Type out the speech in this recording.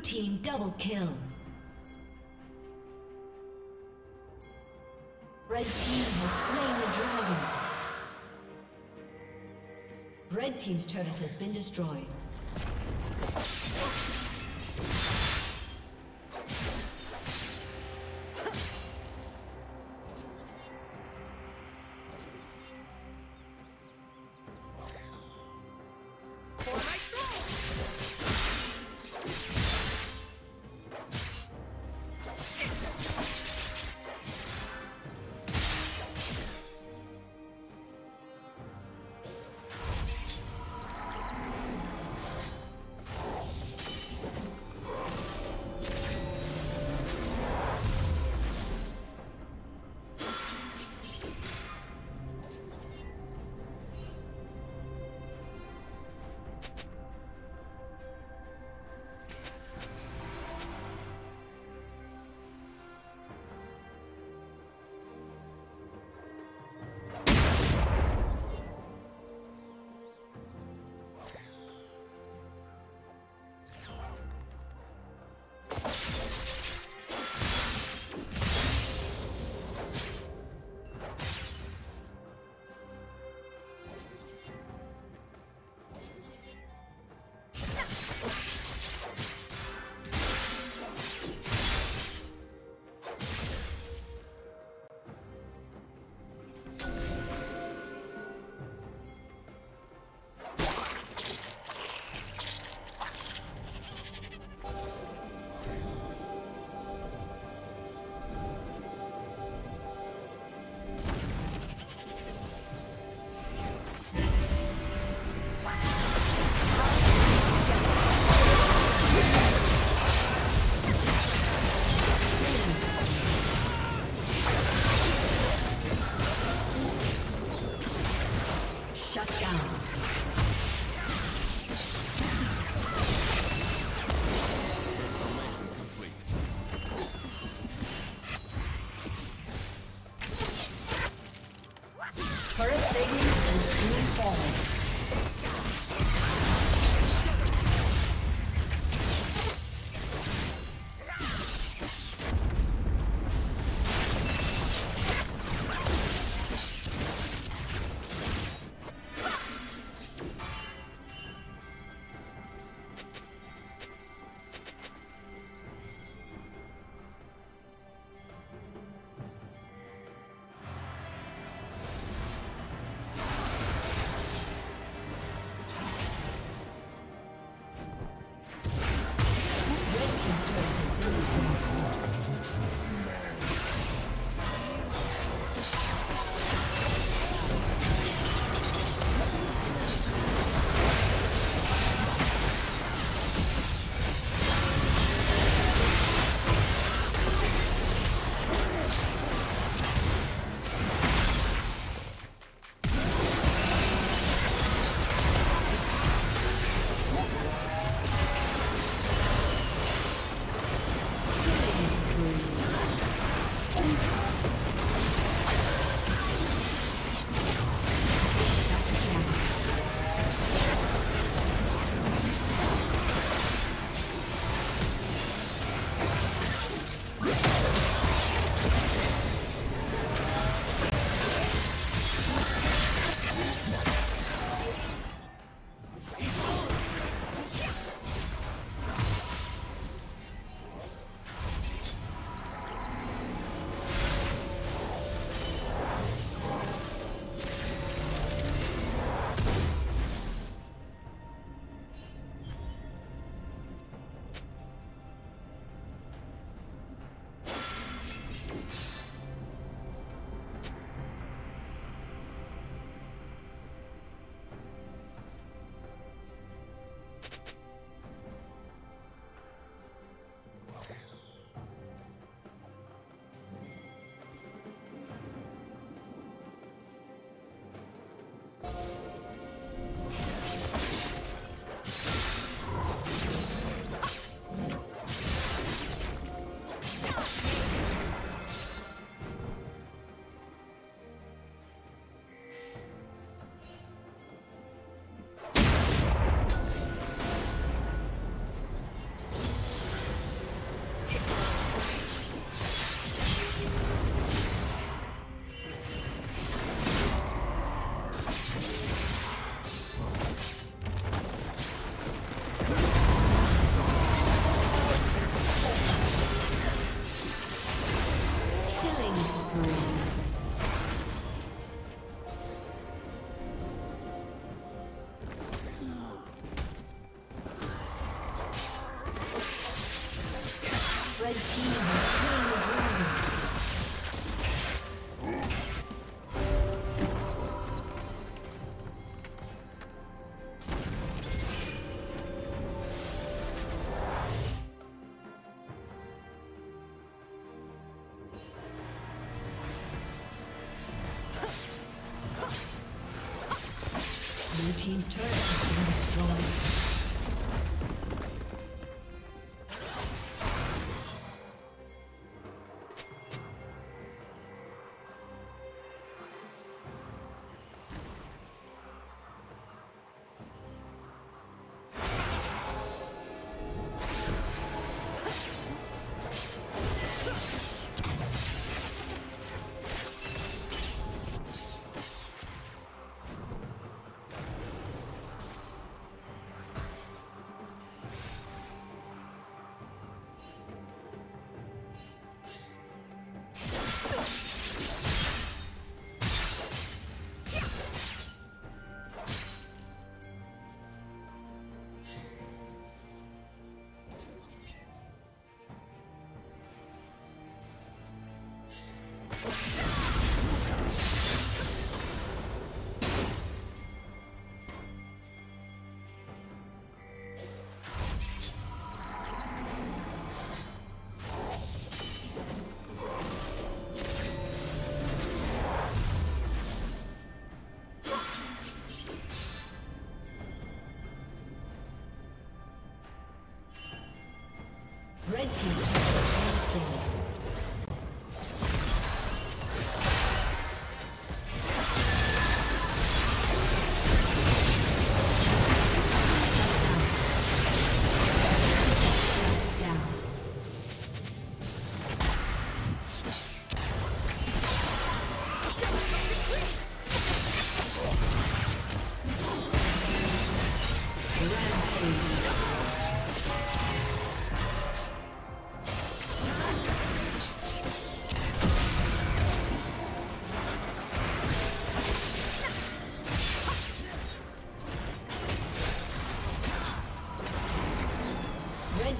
Team double kill. Red team has slain the dragon. Red team's turret has been destroyed.